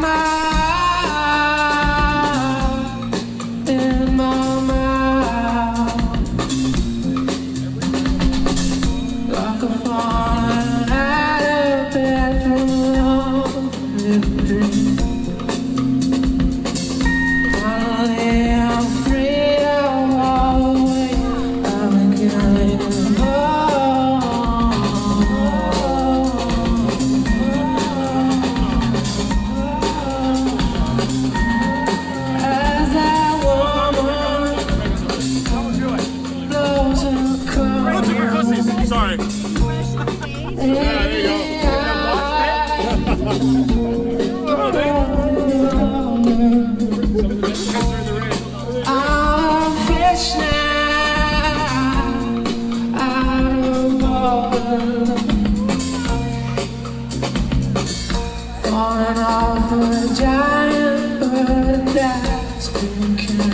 My. it. There you go. Falling off a giant bird that's been killed.